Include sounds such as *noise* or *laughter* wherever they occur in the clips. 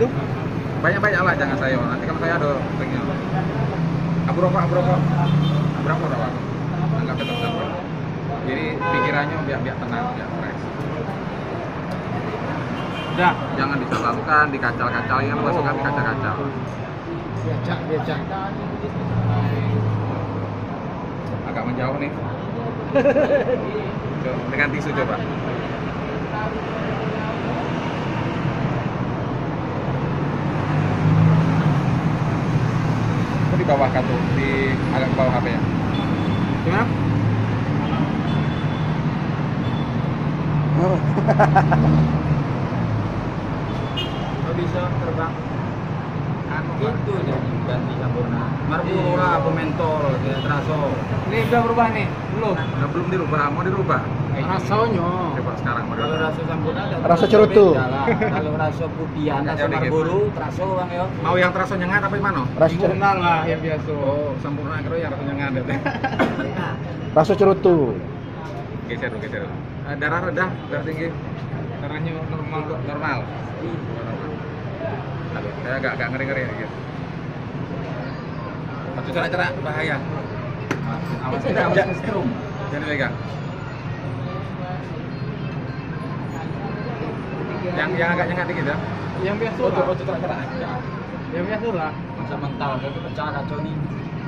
itu? banyak-banyak lah jangan saya. Nanti kalau saya ada pengen abu rokok abu rokok. Abu rokok apa? Anggap tetap sabar jadi pikirannya biar biar tenang biar fresh. Udah. jangan disalalukan dikacal-kacalin masukkan dikacal-kacal Becak, becak. agak menjauh nih. *laughs* Coba, dengan tisu coba itu di bawah tuh di agak ke bawah HP ya? Gimana? *laughs* Kalau bisa terbang. Anu itu jadi ganti sampurna. Marlboro lah apa mentol kayak teraso Ini udah berubah nih, belum? Nah, belum dirubah mau dirubah Rasanya. coba sekarang mau kalau sampurna ada Rasa cerutu. kalau raso putihan jauh dikit. Marlboro teraso bang yo. Mau yang terasa nyengat apa gimana? Rasa Sempurna lah yang biasa. oh sempurna kira yang rasanya nyengat *laughs* rasa cerutu. geser dulu geser. Dulu. Eh, darah rendah darah tinggi? Caranya normal. Kok. normal Aduh, saya agak agak ngeri ngeri gitu satu cara cara bahaya. Awas. tidak awas strum. Jangan pegang yang yang agak nyengat dikit ya Yang biasa lah. cara cara Yang biasa lah. masa mental kayak pecah kacau nih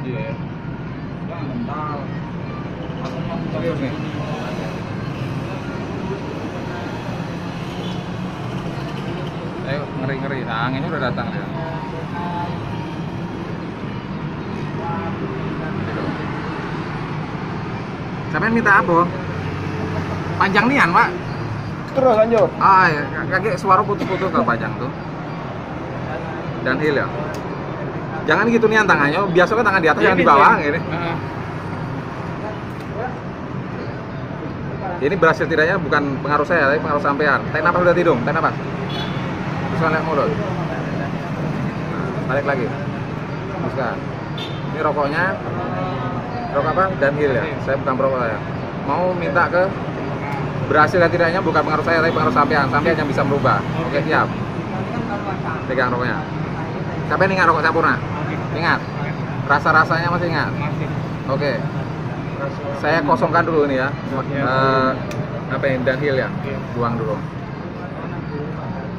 iya Jangan mental serius nih ayo ngeri ngeri nah anginnya udah datang Gitu. Sampean minta apa? Panjang nian, Pak. Terus lanjut. Ah, ya, kayak suara putus-putus kalau panjang tuh. Dan hill ya. Jangan gitu nian tangannya, biasanya tangan di atas jangan di bawah gini. Heeh. Ini berhasil tidaknya bukan pengaruh saya, tapi pengaruh sampean. Tarik napas udah hidung, tarik napas. Bisa lihat mulut. Balik lagi. Bisa. Ini rokoknya. Rokok apa? Dan hill ya. Saya bukan perokok ya. Mau minta ke berhasil ya tidaknya bukan pengaruh saya, tapi pengaruh sampean. Sampean yang bisa merubah. Oke, siap. Pegang rokoknya. Sampai ingat rokok campurna. Oke. Ingat. Rasa-rasanya masih ingat. Masih. Oke. Saya kosongkan dulu ini ya. Ya. Eh, apa yang downhill ya? Oke. Buang dulu.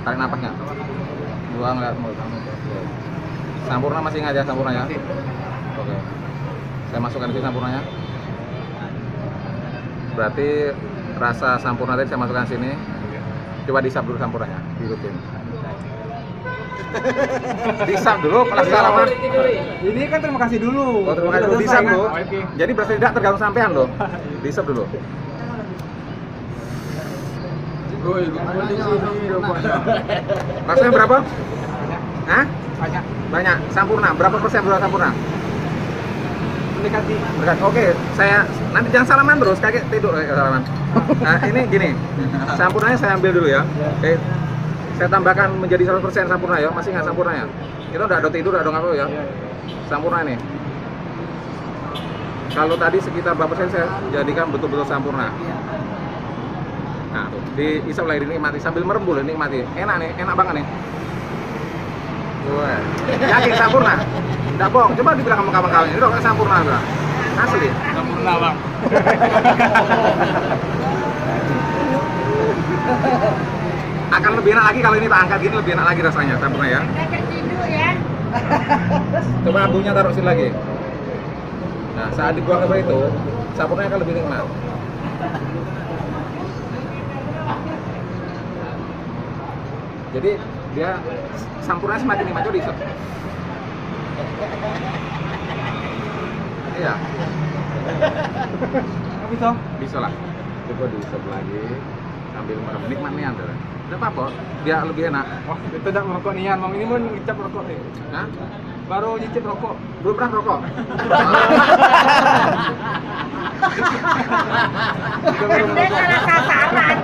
Tarik napasnya. Buang lihat mulut kamu. Oke. Sampurna masih ingat ya sampurna ya? Oke. Saya masukkan di sini sampurnanya. Berarti rasa sampurna tadi saya masukkan sini. Coba disap dulu sampurnanya, dihidupin. *laughs* disap dulu, kelas salaman. Ini kan terima kasih dulu. Oh, terima kasih dulu. Disap dulu. Oke. Jadi berarti tidak tergantung sampean loh. Disap dulu. Rasanya berapa? Banyak. Hah? Banyak. Banyak. Sampurna. Berapa persen berapa sampurna? Mendekati. Oke, saya nanti jangan salaman terus, kayak tidur kayak salaman. Nah, ini gini. Sampurnanya saya ambil dulu ya. Oke. Saya tambahkan menjadi 100% sampurna ya. Masih nggak sampurna ya? Kita udah ada tidur, ada ngapa ya? Sampurna ini. Kalau tadi sekitar berapa persen saya jadikan betul-betul sampurna. Nah, tuh, diisap lagi dinikmati sambil merembul nikmati. Enak nih, enak banget nih. Wah, yakin sampurna? Tidak bohong, coba dibilang sama kawan-kawan ini rokok sampurna bro. Asli. Sempurna bang. Akan lebih enak lagi kalau ini tak angkat gini lebih enak lagi rasanya sampurna ya. Coba abunya taruh sini lagi. Nah, saat dibuang ke itu, sampurnya akan lebih nikmat. Jadi dia sampurnya semakin jadi isep. Iya, Bisa. bisa lah. Coba diisep lagi, sambil merem nikmat nih anda. Tidak apa-apa, dia lebih enak. Wah, itu tidak merokok nian, bang. Ini pun ngicap rokok nih. Hah? Baru nyicip rokok. Belum pernah rokok? Merokok. salah sasaran.